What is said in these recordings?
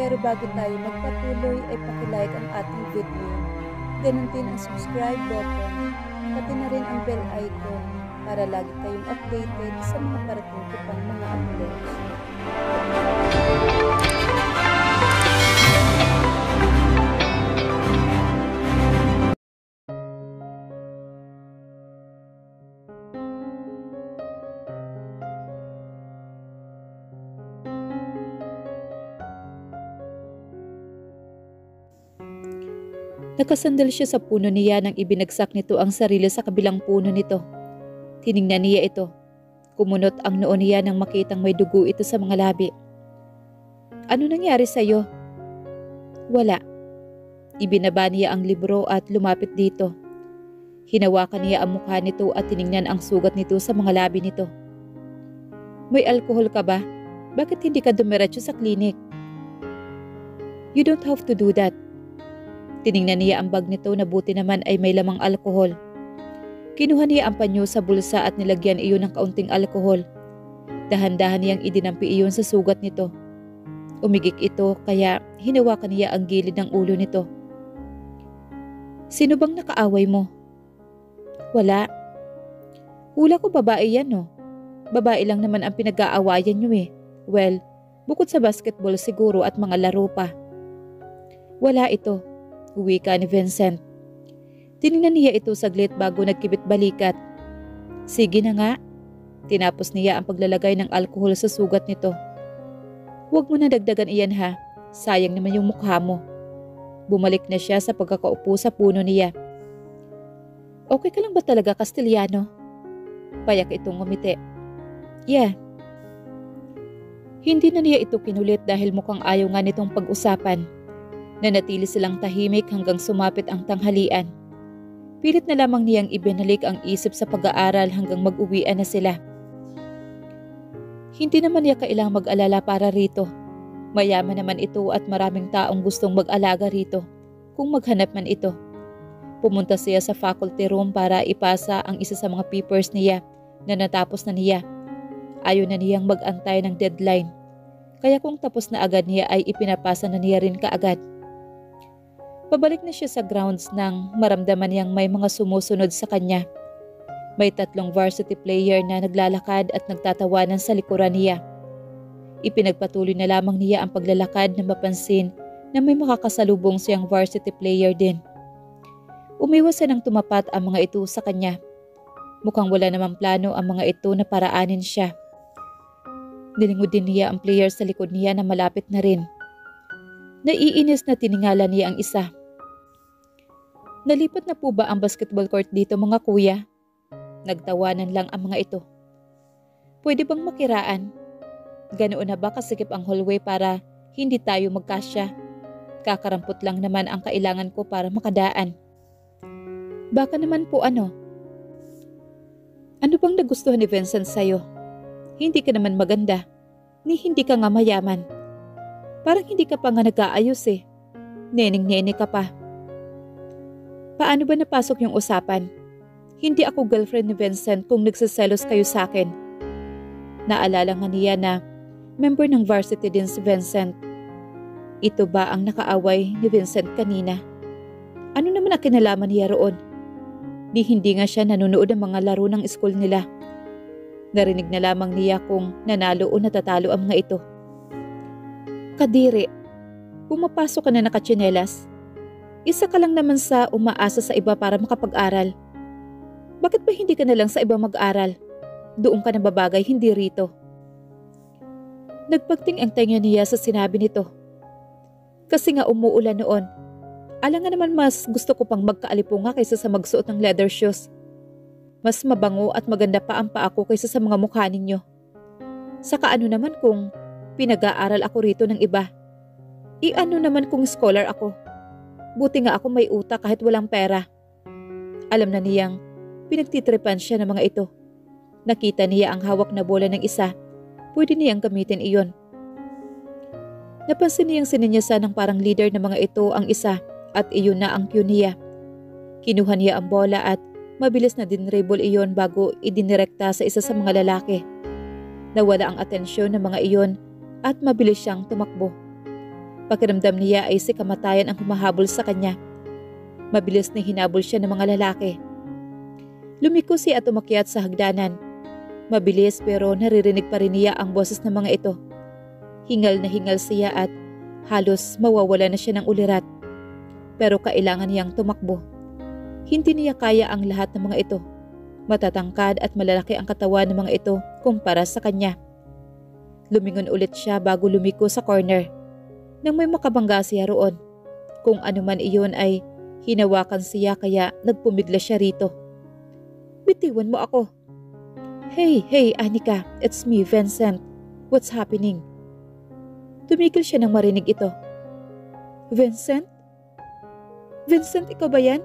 Pero bago tayo magpatuloy ay pakilike ang ating video. Ganun din ang subscribe button, pati na rin ang bell icon para lagi tayong updated sa mga parating ko pang mga uploads. Nakasandal siya sa puno niya nang ibinagsak nito ang sarili sa kabilang puno nito. Tiningnan niya ito. Kumunot ang noo niya nang makitang may dugo ito sa mga labi. Ano nangyari sa iyo? Wala. Ibinaba niya ang libro at lumapit dito. Hinawakan niya ang mukha nito at tiningnan ang sugat nito sa mga labi nito. May alkohol ka ba? Bakit hindi ka dumiretso sa klinik? You don't have to do that. Tiningnan niya ang bag nito na buti naman ay may lamang alkohol. Kinuha niya ang panyo sa bulsa at nilagyan iyon ng kaunting alkohol. Dahan-dahan niyang idinampi iyon sa sugat nito. Umigik ito kaya hinawakan niya ang gilid ng ulo nito. Sino bang nakaaway mo? Wala. Hula ko babae yan no. Babae lang naman ang pinag-aawayan niyo eh. Well, bukod sa basketball siguro at mga laro pa. Wala ito. Uwi ka ni Vincent. Tinignan niya ito saglit bago nagkibit balikat. Sige na nga. Tinapos niya ang paglalagay ng alkohol sa sugat nito. Huwag mo na dagdagan iyan ha. Sayang naman yung mukha mo. Bumalik na siya sa pagkakaupo sa puno niya. Okay ka lang ba talaga, Castellano? Payak itong ngumiti. Yeah. Hindi na niya ito kinulit dahil mukhang ayaw nga nitong pag-usapan. Nanatili silang tahimik hanggang sumapit ang tanghalian. Pilit na lamang niyang ibinalik ang isip sa pag-aaral hanggang mag-uwian na sila. Hindi naman niya kailangang mag-alala para rito. Mayaman naman ito at maraming taong gustong mag-alaga rito kung maghanap man ito. Pumunta siya sa faculty room para ipasa ang isa sa mga papers niya na natapos na niya. Ayaw na niyang mag-antay ng deadline. Kaya kung tapos na agad niya ay ipinapasa na niya rin kaagad. Pabalik na siya sa grounds nang maramdaman niyang may mga sumusunod sa kanya. May tatlong varsity player na naglalakad at nagtatawanan sa likuran niya. Ipinagpatuloy na lamang niya ang paglalakad na mapansin na may makakasalubong siyang varsity player din. Umiwas siya nang tumapat ang mga ito sa kanya. Mukhang wala namang plano ang mga ito na paraanin siya. Nilingod din niya ang player sa likod niya na malapit na rin. Naiinis na tiningala niya ang isa. Nalipat na po ba ang basketball court dito mga kuya? Nagtawanan lang ang mga ito. Pwede bang makiraan? Ganoon na ba kasikip ang hallway para hindi tayo magkasya? Kakarampot lang naman ang kailangan ko para makadaan. Baka naman po ano? Ano bang nagustuhan ni Vincent sa'yo? Hindi ka naman maganda. Ni hindi ka nga mayaman. Parang hindi ka pa nga nag-aayos eh. Neneng-nene ka pa. Paano ba napasok yung usapan? Hindi ako girlfriend ni Vincent kung nagsiselos kayo sa akin. Naalala nga niya na member ng varsity din si Vincent. Ito ba ang nakaaway ni Vincent kanina? Ano naman ang kinalaman niya roon? Di hindi nga siya nanonood ng mga laro ng school nila. Narinig na lamang niya kung nanalo o natatalo ang mga ito. Kadiri, pumapasok ka na nakatsinelas. Isa ka lang naman sa umaasa sa iba para makapag-aral. Bakit ba hindi ka na lang sa iba mag-aral? Doon ka na babagay, hindi rito. Nagpagting ang tenga niya sa sinabi nito. Kasi nga umuulan noon. Alam nga naman mas gusto ko pang magkaalipunga kaysa sa magsuot ng leather shoes. Mas mabango at maganda pa ang paa ko kaysa sa mga mukha ninyo. Saka ano naman kung pinag-aaral ako rito ng iba. I-ano naman kung scholar ako. Buti nga ako may utak kahit walang pera. Alam na niyang pinagtitripan siya ng mga ito. Nakita niya ang hawak na bola ng isa. Pwede niyang gamitin iyon. Napansin niyang sininyasa ng parang leader ng mga ito ang isa at iyon na ang cue niya. Kinuha niya ang bola at mabilis na dinribble iyon bago idinirekta sa isa sa mga lalaki. Nawala ang atensyon ng mga iyon at mabilis siyang tumakbo. Pakiramdam niya ay si kamatayan ang humahabol sa kanya. Mabilis na hinabol siya ng mga lalaki. Lumiko siya at umakyat sa hagdanan. Mabilis pero naririnig pa rin niya ang boses ng mga ito. Hingal na hingal siya at halos mawawala na siya ng ulirat. Pero kailangan niyang tumakbo. Hindi niya kaya ang lahat ng mga ito. Matatangkad at malalaki ang katawan ng mga ito kumpara sa kanya. Lumingon ulit siya bago lumiko sa corner. Nang may makabangga siya roon. Kung ano man iyon ay hinawakan siya kaya nagpumigla siya rito. Bitiwan mo ako, Hey, hey, Anika, it's me, Vincent. What's happening? Tumigil siya nang marinig ito. Vincent? Vincent, ikaw ba yan?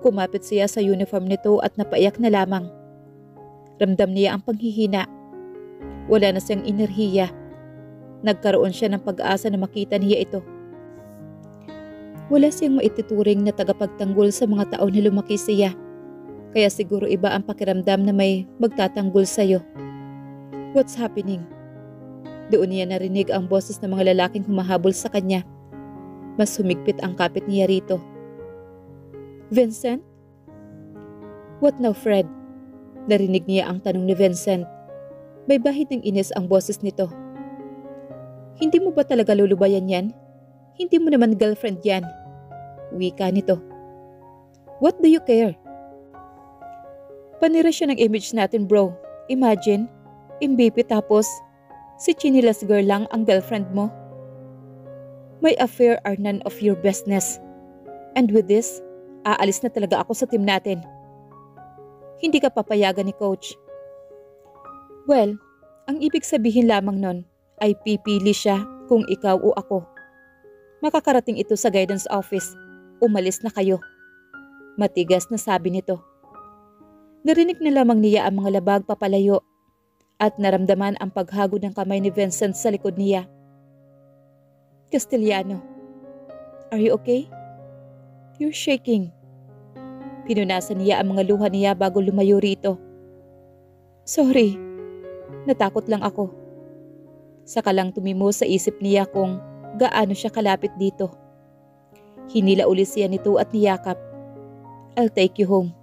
Kumapit siya sa uniform nito at napaiyak na lamang. Ramdam niya ang panghihina. Wala na siyang enerhiya. Nagkaroon siya ng pag-asa na makita niya ito. Wala siyang maitituring na tagapagtanggol sa mga taon na lumaki siya. Kaya siguro iba ang pakiramdam na may magtatanggol sa'yo. What's happening? Doon niya narinig ang boses ng mga lalaking humahabol sa kanya. Mas humigpit ang kapit niya rito. Vincent? What now, Fred? Narinig niya ang tanong ni Vincent. May bahid ng inis ang boses nito. Hindi mo ba talaga lulubayan yan? Hindi mo naman girlfriend yan. Wika nito. What do you care? Panira siya ng image natin bro. Imagine, MVP tapos si chinilas girl lang ang girlfriend mo. My affair are none of your business. And with this, aalis na talaga ako sa team natin. Hindi ka papayagan ni coach. Well, ang ibig sabihin lamang nun ay pipili siya kung ikaw o ako. Makakarating ito sa guidance office. Umalis na kayo. Matigas na sabi nito. Narinig na lamang niya ang mga labag papalayo at naramdaman ang paghagod ng kamay ni Vincent sa likod niya. Castellano, are you okay? You're shaking. Pinunasan niya ang mga luha niya bago lumayo rito. Sorry, natakot lang ako. Saka lang tumimo sa isip niya kung gaano siya kalapit dito. Hinila uli siya nito at niyakap. I'll take you home.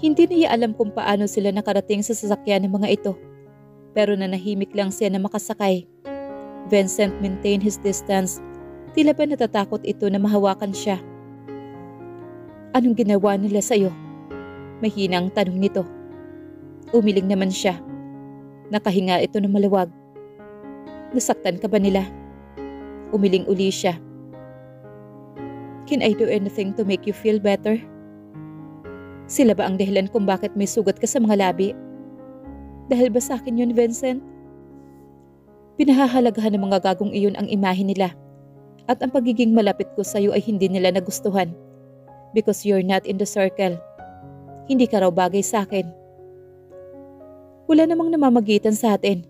Hindi niya alam kung paano sila nakarating sa sasakyan ng mga ito. Pero nanahimik lang siya na makasakay. Vincent maintained his distance. Tila ba natatakot ito na mahawakan siya. Anong ginawa nila sa'yo? Mahinang tanong nito. Umiling naman siya. Nakahinga ito ng maluwag. Nasaktan ka ba nila? Umiling uli siya. Can I do anything to make you feel better? Sila ba ang dahilan kung bakit may sugat ka sa mga labi? Dahil ba sa akin yun, Vincent? Pinahahalagahan ng mga gagong iyon ang imahe nila. At ang pagiging malapit ko sa iyo ay hindi nila nagustuhan. Because you're not in the circle. Hindi ka raw bagay sa akin. Wala namang namamagitan sa atin.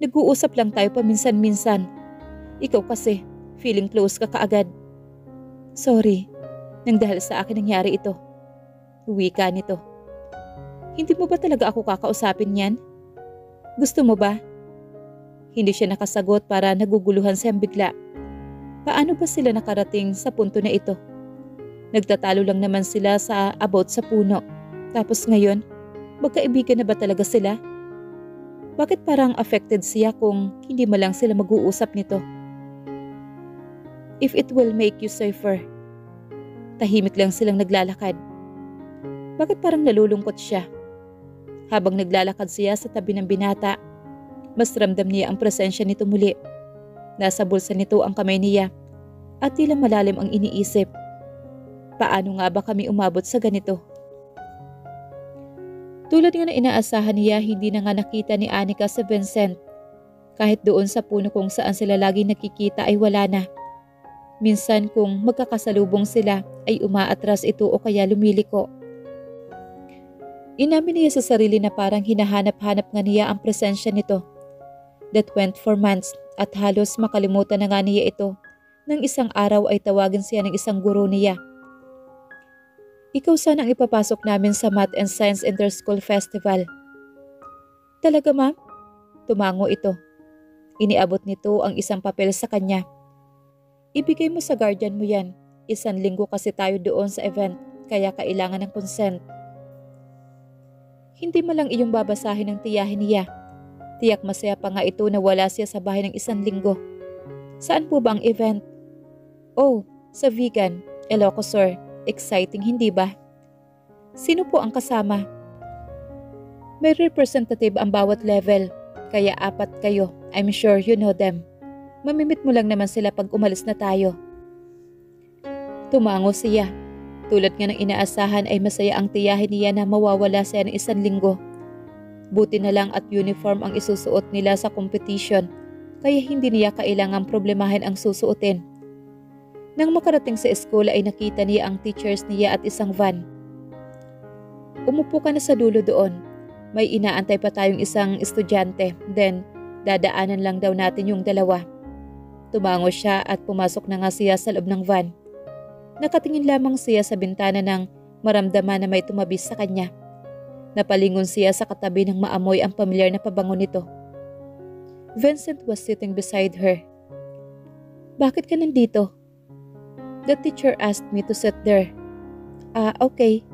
Nag-uusap lang tayo paminsan-minsan. Ikaw kasi, feeling close ka kaagad. Sorry, nang dahil sa akin nangyari ito. Wika nito. Hindi mo ba talaga ako kakausapin yan? Gusto mo ba? Hindi siya nakasagot para naguguluhan siyang bigla. Paano ba sila nakarating sa punto na ito? Nagtatalo lang naman sila sa about sa puno. Tapos ngayon, magkaibigan na ba talaga sila? Bakit parang affected siya kung hindi mo lang sila mag-uusap nito? If it will make you safer. Tahimik lang silang naglalakad. Bakit parang nalulungkot siya? Habang naglalakad siya sa tabi ng binata, mas ramdam niya ang presensya nito muli. Nasa bulsa nito ang kamay niya at tila malalim ang iniisip. Paano nga ba kami umabot sa ganito? Tulad nga na inaasahan niya, hindi na nga nakita ni Anika sa Vincent. Kahit doon sa puno kung saan sila lagi nakikita ay wala na. Minsan kung magkakasalubong sila ay umaatras ito o kaya lumiliko. Inamin niya sa sarili na parang hinahanap-hanap nga niya ang presensya nito. That went for months at halos makalimutan na nga niya ito nang isang araw ay tawagin siya ng isang guro niya. Ikaw sana ang ipapasok namin sa Math and Science Interschool Festival. Talaga ma'am? Tumango ito. Iniabot nito ang isang papel sa kanya. Ibigay mo sa guardian mo yan. Isang linggo kasi tayo doon sa event, kaya kailangan ng consent. Hindi mo lang iyong babasahin ng tiyahin niya. Tiyak masaya pa nga ito na wala siya sa bahay ng isang linggo. Saan po ba ang event? Oh, sa vegan. Ilocosur. Exciting, hindi ba? Sino po ang kasama? May representative ang bawat level, kaya apat kayo. I'm sure you know them. Mamimit mo lang naman sila pag umalis na tayo. Tumango siya. Tulad nga ng inaasahan ay masaya ang tiyahin niya na mawawala siya ng isang linggo. Buti na lang at uniform ang isusuot nila sa competition, kaya hindi niya kailangang problemahin ang susuotin. Nang makarating sa eskwela ay nakita niya ang teachers niya at isang van. Umupo ka na sa dulo doon. May inaantay pa tayong isang estudyante, then dadaanan lang daw natin yung dalawa. Tumango siya at pumasok na nga siya sa loob ng van. Nakatingin lamang siya sa bintana nang maramdaman na may tumabis sa kanya. Napalingon siya sa katabi ng maamoy ang pamilyar na pabango nito. Vincent was sitting beside her. Bakit ka nandito? The teacher asked me to sit there. Ah, okay.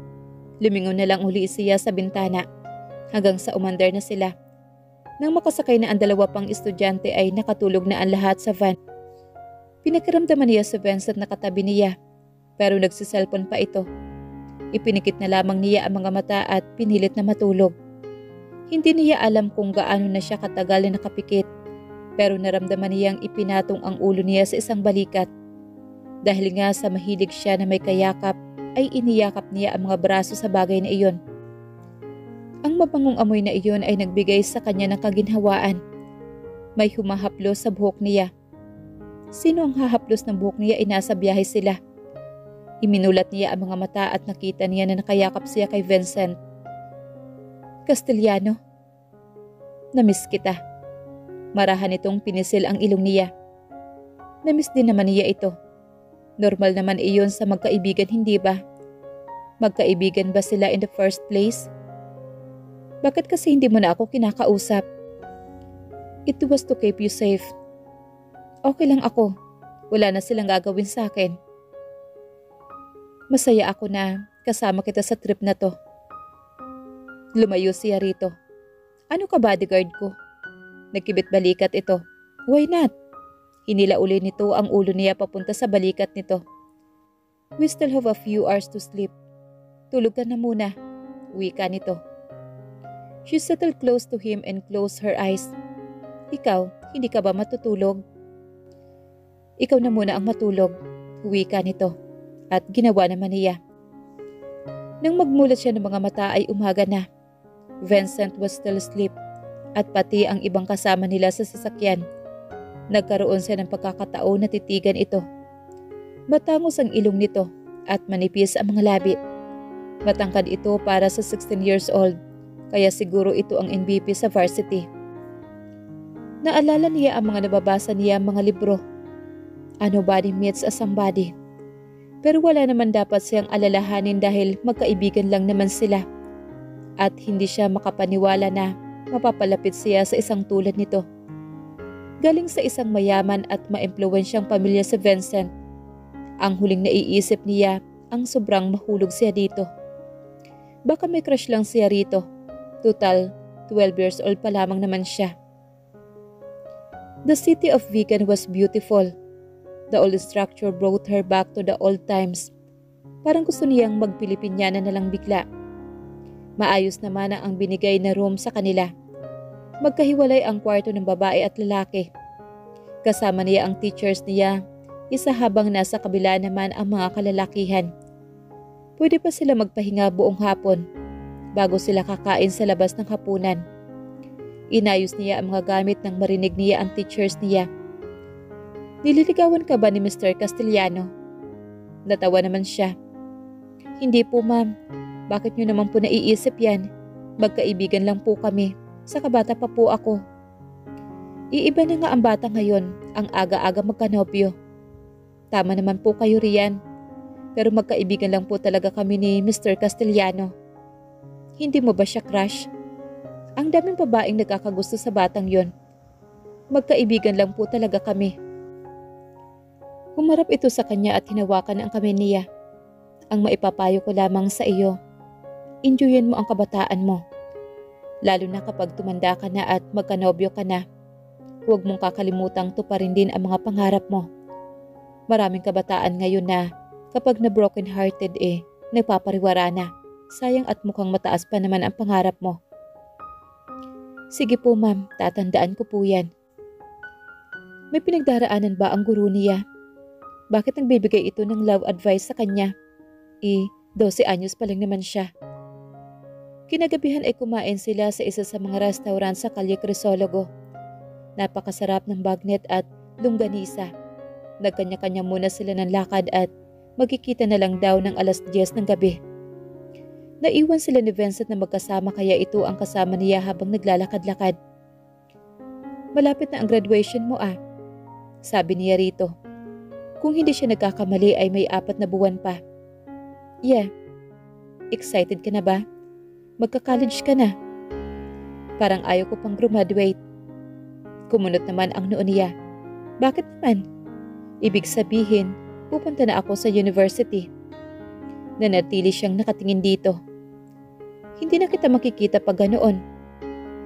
Lumingon na lang uli siya sa bintana hanggang sa umandar na sila. Nang makasakay na ang dalawa pang estudyante ay nakatulog na ang lahat sa van. Pinakiramdaman niya si Vincent na katabi niya pero nagsiselfon pa ito. Ipinikit na lamang niya ang mga mata at pinilit na matulog. Hindi niya alam kung gaano na siya katagal na nakapikit pero naramdaman niyang ipinatong ang ulo niya sa isang balikat. Dahil nga sa mahilig siya na may kayakap ay iniyakap niya ang mga braso sa bagay na iyon. Ang mabangong amoy na iyon ay nagbigay sa kanya ng kaginhawaan. May humahaplos sa buhok niya. Sino ang hahaplos ng buhok niya ay nasa biyahe sila. Iminulat niya ang mga mata at nakita niya na nakayakap siya kay Vincent. Castellano, namiss kita. Marahan itong pinisil ang ilong niya. Namiss din naman niya ito. Normal naman iyon sa magkaibigan, hindi ba? Magkaibigan ba sila in the first place? Bakit kasi hindi mo na ako kinakausap? It was to keep you safe. Okay lang ako. Wala na silang gagawin sa akin. Masaya ako na kasama kita sa trip na to. Lumayo siya rito. Ano ka bodyguard ko? Nagkibit balikat ito. Why not? Hinila uli nito ang ulo niya papunta sa balikat nito. We still have a few hours to sleep. Tulog ka na muna. Wika nito. She settled close to him and closed her eyes. Ikaw, hindi ka ba matutulog? Ikaw na muna ang matulog. Wika nito at ginawa naman niya. Nang magmulat siya ng mga mata ay umaga na. Vincent was still asleep at pati ang ibang kasama nila sa sasakyan. Nagkaroon siya ng pagkakataon na titigan ito. Matangos ang ilong nito at manipis ang mga labi. Matangkad ito para sa 16 years old kaya siguro ito ang MVP sa varsity. Naalala niya ang mga nababasa niya mga libro. Ano body meets a somebody. Pero wala naman dapat siyang alalahanin dahil magkaibigan lang naman sila. At hindi siya makapaniwala na mapapalapit siya sa isang tulad nito. Galing sa isang mayaman at maimpluwensyang pamilya si Vincent. Ang huling naiisip niya ang sobrang mahulog siya dito. Baka may crush lang siya rito. Total, 12 years old pa lamang naman siya. The city of Vegan was beautiful The old structure brought her back to the old times. Parang gusto niyang magpilipinyana na lang bigla. Maayos naman ang binigay na room sa kanila. Magkahiwalay ang kwarto ng babae at lalaki. Kasama niya ang teachers niya, isa habang nasa kabila naman ang mga kalalakihan. Pwede pa sila magpahinga buong hapon bago sila kakain sa labas ng hapunan. Inayos niya ang mga gamit nang marinig niya ang teachers niya Nililigawan ka ba ni Mr. Castellano? Natawa naman siya. Hindi po ma'am. Bakit niyo naman po naiisip yan? Magkaibigan lang po kami. Sa kabata pa po ako. Iiba na nga ang bata ngayon, ang aga-aga magkanobyo. Tama naman po kayo riyan. Pero magkaibigan lang po talaga kami ni Mr. Castellano. Hindi mo ba siya crush? Ang daming babaeng nagkakagusto sa batang yon. Magkaibigan lang po talaga kami. Humarap ito sa kanya at hinawakan ang kamay niya. Ang maipapayo ko lamang sa iyo, enjoyin mo ang kabataan mo. Lalo na kapag tumanda ka na at magkanobyo ka na. Huwag mong kakalimutang tuparin din ang mga pangarap mo. Maraming kabataan ngayon na kapag na broken hearted eh, nagpapariwara na. Sayang at mukhang mataas pa naman ang pangarap mo. Sige po ma'am, tatandaan ko po yan. May pinagdaraanan ba ang guru niya? Bakit nagbibigay ito ng love advice sa kanya? Eh, 12 anyos pa lang naman siya. Kinagabihan ay kumain sila sa isa sa mga restaurant sa Kalye Crisologo. Napakasarap ng bagnet at longganisa. Nagkanya-kanya muna sila ng lakad at magkikita na lang daw ng alas 10 ng gabi. Naiwan sila ni Vincent na magkasama kaya ito ang kasama niya habang naglalakad-lakad. Malapit na ang graduation mo ah, sabi niya rito. Kung hindi siya nagkakamali ay may apat na buwan pa. Yeah. Excited ka na ba? Magka-college ka na. Parang ayaw ko pang graduate. Kumunot naman ang noon niya. Bakit naman? Ibig sabihin, pupunta na ako sa university. Nanatili siyang nakatingin dito. Hindi na kita makikita pag ganoon.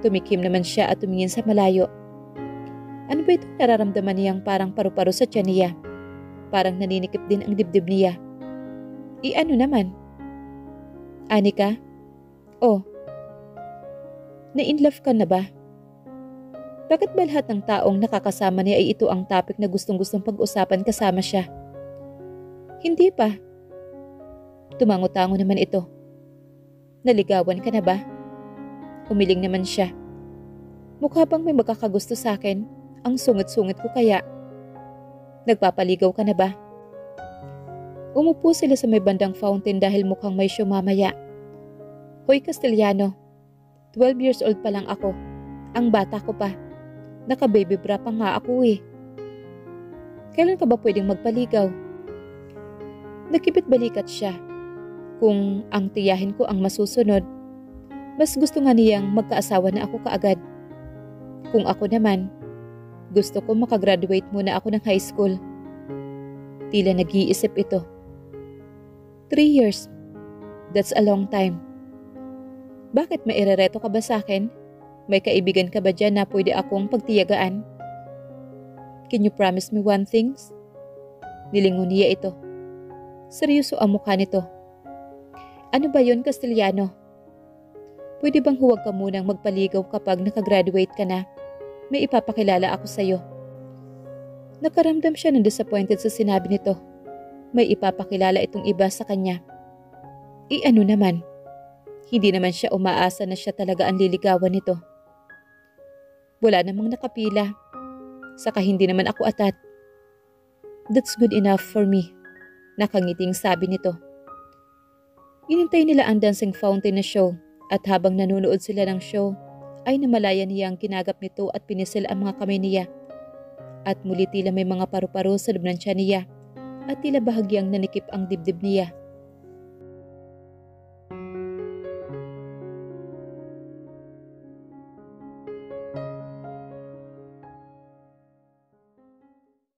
Tumikim naman siya at tumingin sa malayo. Ano ba itong nararamdaman niyang parang paru-paro sa tiyan niya? Parang naninikip din ang dibdib niya. I-ano naman? Anika? Oh. Na-in-love ka na ba? Bakit ba lahat ng taong nakakasama niya ay ito ang topic na gustong-gustong pag-usapan kasama siya? Hindi pa. Tumango-tango naman ito. Naligawan ka na ba? Umiling naman siya. Mukha bang may magkakagusto sa akin? Ang sungit-sungit ko kaya. Nagpapaligaw ka na ba? Umupo sila sa may bandang fountain dahil mukhang may show mamaya. Hoy Castellano, 12 years old pa lang ako. Ang bata ko pa. Naka-baby bra pa nga ako eh. Kailan ka ba pwedeng magpaligaw? Nakipit balikat siya. Kung ang tiyahin ko ang masusunod, mas gusto nga niyang magkaasawa na ako kaagad. Kung ako naman, gusto ko makagraduate muna ako ng high school. Tila nag-iisip ito. Three years. That's a long time. Bakit mairereto ka ba sa akin? May kaibigan ka ba dyan na pwede akong pagtiyagaan? Can you promise me one things? Nilingon niya ito. Seryoso ang mukha nito. Ano ba yon Castellano? Pwede bang huwag ka munang magpaligaw kapag nakagraduate ka na? may ipapakilala ako sa iyo. Nakaramdam siya ng disappointed sa sinabi nito. May ipapakilala itong iba sa kanya. I-ano naman? Hindi naman siya umaasa na siya talaga ang liligawan nito. Wala namang nakapila. Saka hindi naman ako atat. That's good enough for me. Nakangiting sabi nito. Inintay nila ang dancing fountain na show at habang nanonood sila ng show, ay namalaya niya ang kinagap nito at pinisil ang mga kamay niya. At muli tila may mga paru-paro sa loob niya at tila bahagyang nanikip ang dibdib niya.